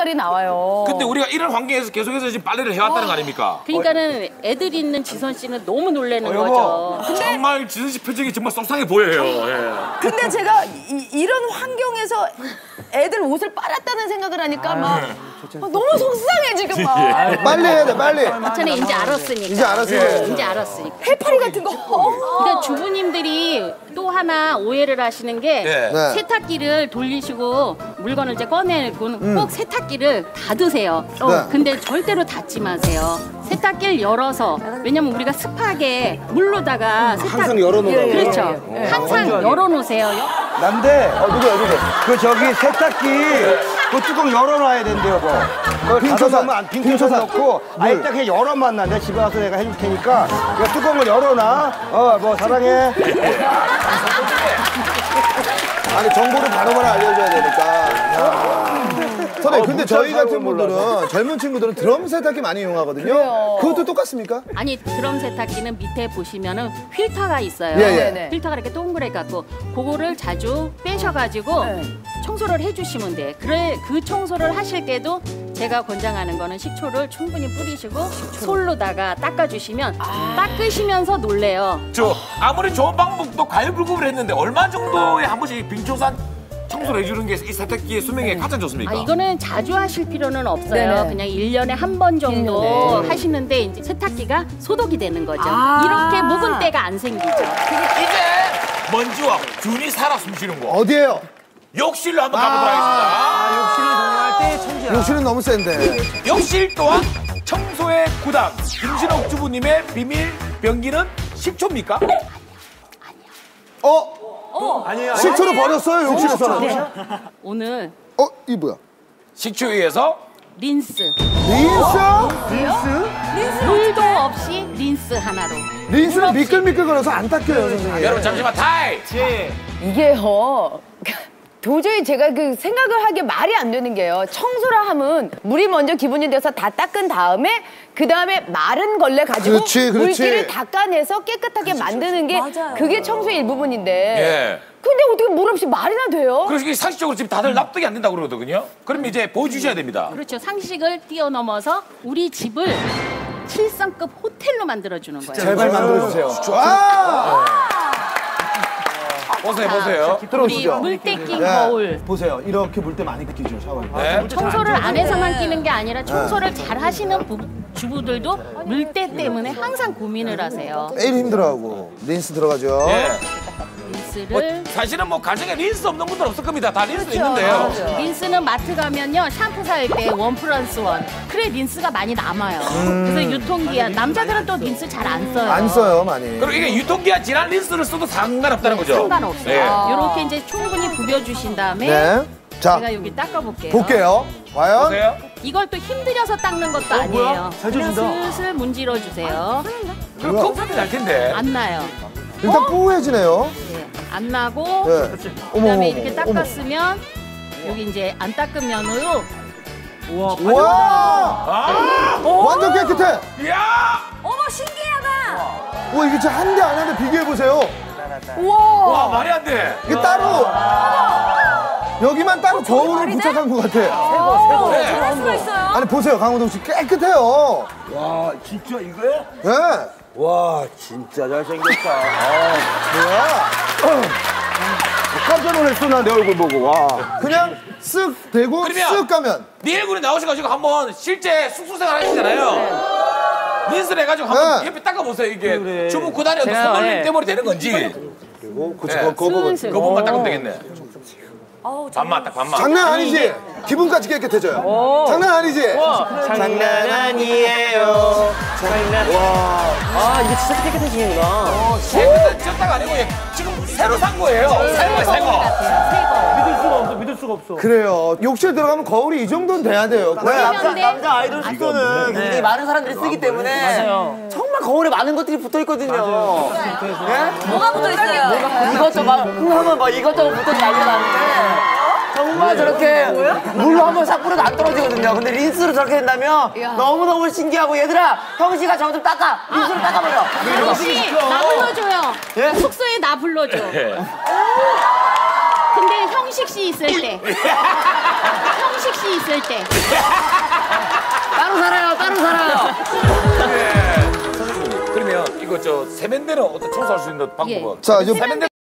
색깔이 나와요. 근데 우리가 이런 환경에서 계속해서 지금 빨래를 해왔다는 거 아닙니까? 그러니까는 애들 있는 지선 씨는 너무 놀라는 어, 거죠. 정말 지선 씨 표정이 정말 속상해 보여요. 예. 근데 제가 이, 런 환경에서 애들 옷을 빨았다는 생각을 하니까 막 아, 너무 속상해 지금 막. 빨리 해야 돼, 빨리. 저는 이제 알았으니까. 이제 알았어요. 이제 알았으니까. 해파리 같은 거. 어. 근데 주부님들이 또 하나 오해를 하시는 게 예. 네. 세탁기를 돌리시고 물건을 이제 꺼내고 꼭 세탁기를 닫으세요. 어, 네. 근데 절대로 닫지 마세요. 세탁기를 열어서 왜냐면 우리가 습하게 물로다가 세탁 항상 열어놓으라고. 그렇죠. 항상 열어놓으세요. 난데 어 누구야 누구? 그 저기 세탁기 그 뚜껑 열어놔야 된대요 뭐. 그걸 빙초산. 닫아놓으면 안 빙초산 넣고 아예 딱 그냥 열어만 놔. 내가 집에 가서 내가 해줄 테니까 그 뚜껑을 열어놔. 어 뭐 사랑해. 아니, 정보를 바로바로 알려줘야 되니까. 야. 선생님, 근데 저희 같은 분들은, 젊은 친구들은 드럼 세탁기 많이 이용하거든요. 그것도 똑같습니까? 아니 드럼 세탁기는 밑에 보시면은 필터가 있어요. 예, 예. 네네. 필터가 이렇게 동그랗게 갖고 그거를 자주 빼셔가지고 네. 청소를 해주시면 돼. 그래 그 청소를 하실 때도 제가 권장하는 거는 식초를 충분히 뿌리시고 솔로다가 닦아주시면 닦으시면서 놀래요. 저 아무리 좋은 방법도 과유불급을 했는데 얼마 정도에 한 번씩 빙초산 청소를 해주는 게 이 세탁기의 수명에 가장 좋습니까? 아 이거는 자주 하실 필요는 없어요. 네네. 그냥 일년에 한 번 정도 일년에. 하시는데 이제 세탁기가 소독이 되는 거죠. 아. 이렇게 묵은 때가 안 생기죠. 이제 먼지와 균이 살아 숨쉬는 곳 어디에요? 욕실로 한번 가보도록 하겠습니다. 욕실은 정말 때의 천지야. 욕실은 너무 센데. 욕실 또한 청소의 구당 김신옥 주부님의 비밀 변기는 식초입니까? 어? 아니에요. 식초를 버렸어요, 욕실에서는. 네. 오늘 어? 이 뭐야? 식초에 의해서 린스 린스? 물도 없이 린스 하나로. 린스는 미끌미끌거려서 안 닦여요, 선생님. 여러분 잠시만 타임. 이게요. 도저히 제가 그 생각을 하기에 말이 안 되는 게요. 청소를 하면 물이 먼저 기본이 돼서 다 닦은 다음에 그 다음에 마른 걸레 가지고 그렇지, 그렇지. 물기를 닦아내서 깨끗하게 만드는 게 그게 청소의 일부분인데. 예. 근데 어떻게 물 없이 말이나 돼요? 그래서 상식적으로 지금 다들 납득이 안 된다고 그러거든요. 그럼 이제 보여주셔야 됩니다. 그렇죠. 상식을 뛰어넘어서 우리 집을 칠성급 호텔로 만들어주는 거예요. 제발 만들어주세요. 와! 보세요, 보세요. 우리 들어오시죠. 물때 낀 네. 거울. 보세요. 이렇게 물때 많이 끼죠 샤워할 때. 네. 청소를 안에서만 끼는 게 아니라 청소를 잘 하시는 부- 주부들도 물때 때문에 항상 고민을 하세요. 매일 힘들어하고. 린스 들어가죠. 예. 뭐, 린스를 사실은 뭐 가정에 린스 없는 분들 없을 겁니다. 다 린스 있는데요. 린스는 마트 가면요 샴푸 살 때 원 플러스 원 그래 린스가 많이 남아요 그래서 유통기한 남자들은 또 린스 잘 안 써요 안 써요, 많이. 그리고 이게 유통기한 지난 린스를 써도 상관없다는 거죠. 상관없어요 예. 이렇게 이제 충분히 부벼주신 다음에 네. 자, 제가 여기 닦아볼게요 볼게요. 과연? 보세요. 이걸 또 힘들여서 닦는 것도 아니에요 잘 그냥. 슬슬 문질러 주세요 그리고 컴퓨터 날 텐데. 안 나요 일단 뿌해지네요. 예, 안 나고 네. 그다음에 이렇게 닦았으면 여기 이제 안 닦은 면으로 와! 아! 완전 깨끗해. 이야! 어머 신기하다. 와, 이게 진짜 한 대 안 하는데 비교해 보세요. 와, 말이 안 돼. 이게 따로. 여기만 따로 거울을 부착한 것 같아. 네. 수가 있어요. 아니, 보세요. 강호동 씨 깨끗해요. 와 진짜 이거야? 네. 와 진짜 잘생겼다. 뭐야? 깜짝 놀랐어 나 내 얼굴 보고 와. 그냥 쓱 대고 쓱 가면. 네 얼굴이 나오셔가지고 한번 실제 숙소 생활 하시잖아요. 린스를 해가지고 한번 네. 옆에 닦아보세요. 이게 주부 구단이 어떤 손놀림 때문에 되는 건지. 그리고 그치, 네. 그, 그 부분. 슬슬. 그 부분만 닦으면 되겠네. 반만 딱, 반만. 장난 아니지? 기분까지 깨끗해져요. 장난 아니지? 장난 아니에요. 아 이게 진짜 깨끗해지는구나. 깨끗한 지었다가 아니고 얘 지금 새로 산 거예요. 새 거, 새 거. 믿을 수가 없어 믿을 수가 없어. 그래요. 욕실 들어가면 거울이 이 정도는 돼야 돼요. 왜? 남자, 남자 아이돌 숙소는 굉장히 많은 사람들이 쓰기 때문에 정말 거울에 많은 것들이 붙어 있거든요. 뭐가 붙어 있어요? 이것저것 막 흥하면 막 이것저것 붙어 난리 나는데 정말 저렇게 물로 한번 싹 뿌려도 안 떨어지거든요. 근데 린스로 저렇게 된다면 너무너무 신기하고 얘들아 형씨가 저 좀 닦아 린스로 닦아버려. 혹시 나 불러줘요 예? 숙소에 나 불러줘 근데 형식 씨 있을 때. 형식 씨 있을 때. 따로 살아요, 따로 살아요. 그러면 이거 저 세면대는 어떤 청소할 수 있는 방법은? 자, 이제 세면대